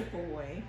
boy.